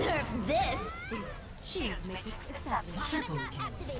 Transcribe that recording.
Nerf this! Shield matrix established. Triple kill.